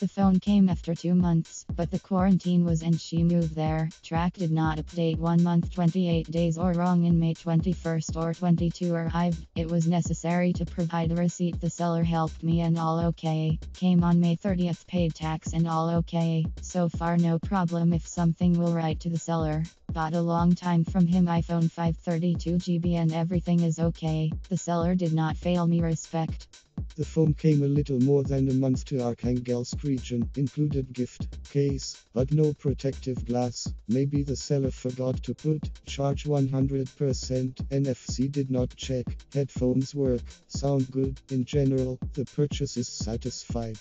The phone came after two months, but the quarantine was and she moved there. Track did not update one month, 28 days or wrong in May 21st or 22 arrived. It was necessary to provide a receipt. The seller helped me and all okay. Came on May 30th, paid tax and all okay. So far, no problem if something will write to the seller. Bought a long time from him iPhone 532 GB and everything is okay. The seller did not fail me respect. The phone came a little more than a month to Arkhangelsk region, included gift, case, but no protective glass. Maybe the seller forgot to put charge 100%. NFC did not check. Headphones work, sound good. In general, the purchase is satisfied.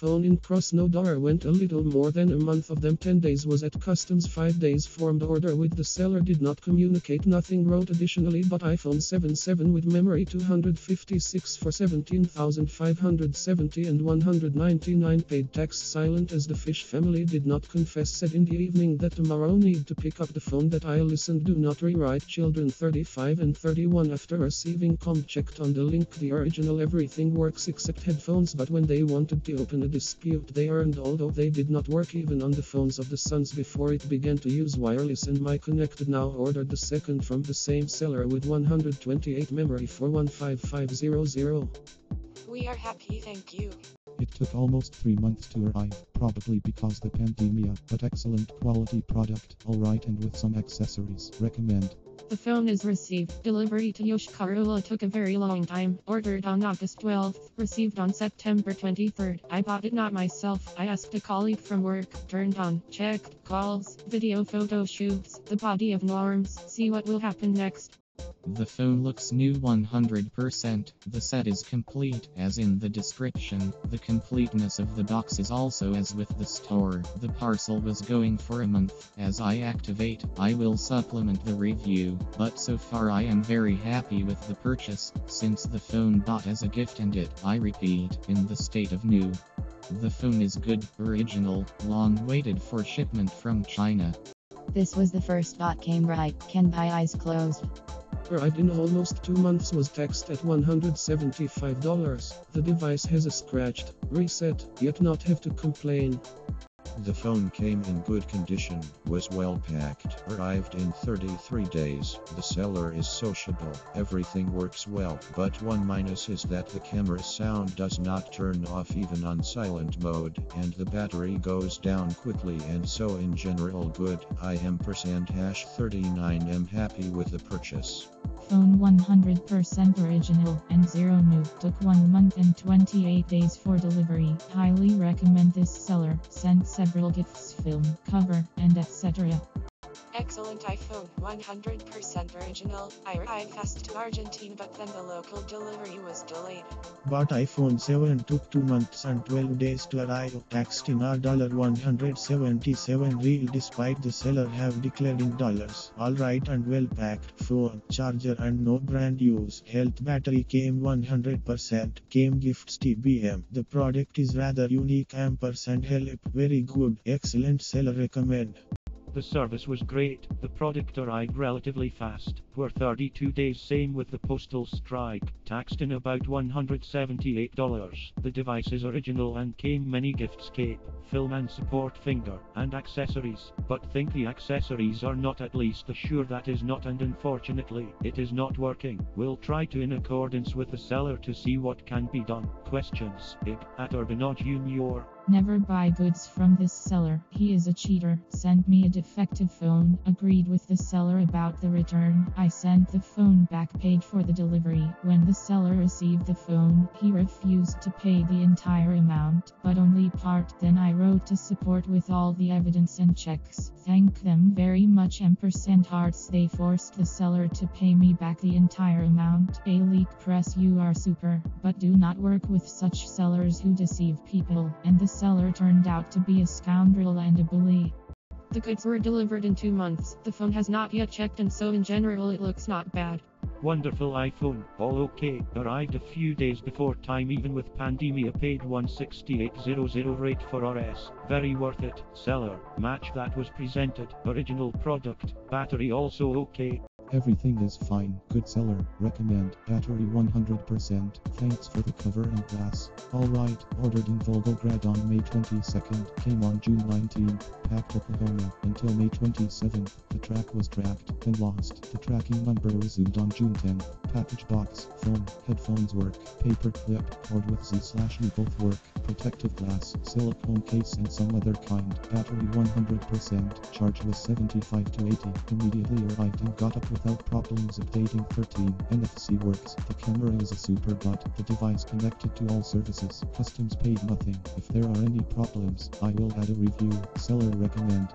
Phone in Krasnodar went a little more than a month. Of them 10 days was at customs 5 days formed order with the seller. Did not communicate nothing wrote additionally but iPhone 7 7 with memory 256 for 17,570 and 199 paid tax silent as the fish family did not confess said in the evening that tomorrow need to pick up the phone that I listened do not rewrite. Children 35 and 31 after receiving com checked on the link. The original everything works except headphones but when they wanted to open a dispute they earned although they did not work even on the phones of the sons before it began to use wireless and my connected now ordered the second from the same seller with 128 memory for 15500. We are happy, thank you. It took almost three months to arrive, probably because the pandemia, but excellent quality product, alright and with some accessories. Recommend. The phone is received. Delivery to Yoshkar-Ola took a very long time. Ordered on August 12th, received on September 23rd. I bought it not myself. I asked a colleague from work, turned on, checked, calls, video photo shoots, the body of norms, see what will happen next. The phone looks new 100%. The set is complete, as in the description. The completeness of the box is also as with the store. The parcel was going for a month. As I activate, I will supplement the review. But so far I am very happy with the purchase, since the phone bought as a gift and it, I repeat, in the state of new. The phone is good, original, long waited for shipment from China. This was the first bot came right. Can buy eyes closed. Arrived in almost two months was taxed at $175. The device has a scratched, reset, yet not have to complain. The phone came in good condition, was well packed, arrived in 33 days. The seller is sociable, everything works well, but one minus is that the camera sound does not turn off even on silent mode, and the battery goes down quickly and so in general good. I am percent hash 39 am happy with the purchase. Phone 100% original and zero new. Took 1 month and 28 days for delivery. Highly recommend this seller. Sent several gifts, film, cover, and etc. Excellent iPhone, 100% original. I arrived fast to Argentina but then the local delivery was delayed. Bought iPhone 7 took 2 months and 12 days to arrive. Taxed in our $177 real despite the seller have declared in dollars. Alright and well packed. Phone, charger and no brand use. Health battery came 100%. Came gifts TBM. The product is rather unique ampersand help. Very good. Excellent seller recommend. The service was great, the product arrived relatively fast, were 32 days same with the postal strike, taxed in about $178. The device is original and came many gifts cape, film and support finger, and accessories, but think the accessories are not at least the sure that is not and unfortunately, it is not working. We'll try to in accordance with the seller to see what can be done. Questions, ib, at Urbanage Junior. Never buy goods from this seller. He is a cheater. Sent me a defective phone. Agreed with the seller about the return. I sent the phone back paid for the delivery. When the seller received the phone, he refused to pay the entire amount, but only part. Then I wrote to support with all the evidence and checks. Thank them very much ampersand hearts. They forced the seller to pay me back the entire amount. A leak press you are super, but do not work with such sellers who deceive people. And the seller turned out to be a scoundrel and a bully. The goods were delivered in two months. The phone has not yet checked and so in general it looks not bad. Wonderful iPhone, all okay. Arrived a few days before time even with pandemia paid 16800 rate for RS. Very worth it. Seller, match that was presented. Original product. Battery also okay. Everything is fine. Good seller. Recommend. Battery 100%. Thanks for the cover and glass. Alright. Ordered in Volgograd on May 22nd. Came on June 19th. Packed Oklahoma. Until May 27th. The track was tracked. Then lost. The tracking number resumed on June 10th. Package box. Phone. Headphones work. Paper clip. Cord with Z slash U both work. Protective glass. Silicone case and some other kind. Battery 100%. Charge was 75 to 80. Immediately arrived and got up without problems updating 13. NFC works. The camera is a super but the device connected to all services. Customs paid nothing. If there are any problems, I will add a review. Seller recommend.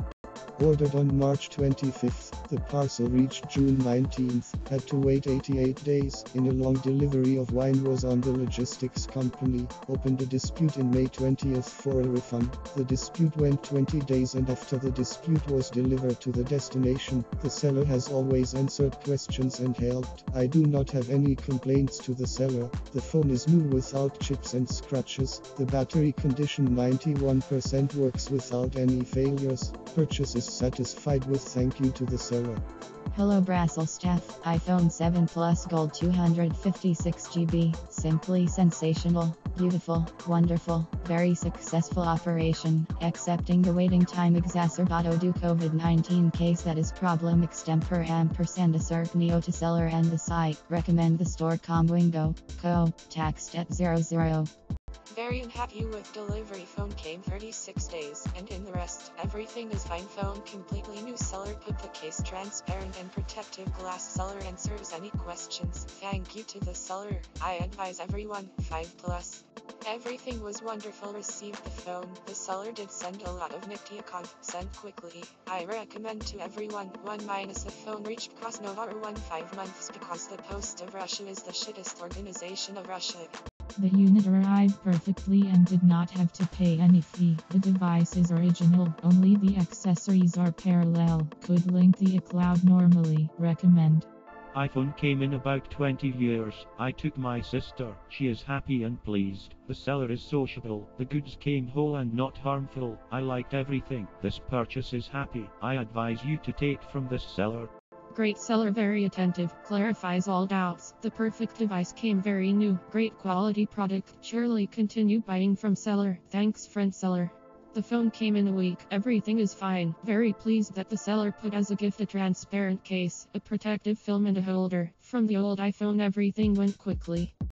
Ordered on March 25th, the parcel reached June 19th. Had to wait 88 days. In a long delivery of wine was on the logistics company. Opened a dispute in May 20th for a refund. The dispute went 20 days and after the dispute was delivered to the destination, the seller has always answered questions and helped. I do not have any complaints to the seller. The phone is new without chips and scratches. The battery condition 91% works without any failures. Purchase is satisfied with thank you to the seller. Hello Brassel staff, iPhone 7 Plus Gold 256GB, simply sensational, beautiful, wonderful, very successful operation, excepting the waiting time exacerbado due COVID-19 case that is problem extempore ampersand assert neo to seller and the site, recommend the store Comwingo, co, taxed at 00. Very unhappy with delivery. Phone came 36 days and in the rest everything is fine. Phone completely new seller. Put the case transparent and protective glass seller answers any questions. Thank you to the seller. I advise everyone 5 plus. Everything was wonderful. Received the phone. The seller did send a lot of Niktiakon sent quickly. I recommend to everyone 1 minus the phone reached Krasnodar 1 5 months because the post of Russia is the shittest organization of Russia The unit arrived perfectly and did not have to pay any fee. The device is original, only the accessories are parallel. Could link the iCloud normally. Recommend. iPhone came in about 20 years. I took my sister. She is happy and pleased. The seller is sociable. The goods came whole and not harmful. I liked everything. This purchase is happy. I advise you to take from this seller. Great seller, very attentive, clarifies all doubts. The perfect device came very new, great quality product. Surely continue buying from seller. Thanks, friend seller. The phone came in a week. Everything is fine. Very pleased that the seller put as a gift a transparent case, a protective film, and a holder. From the old iPhone, everything went quickly.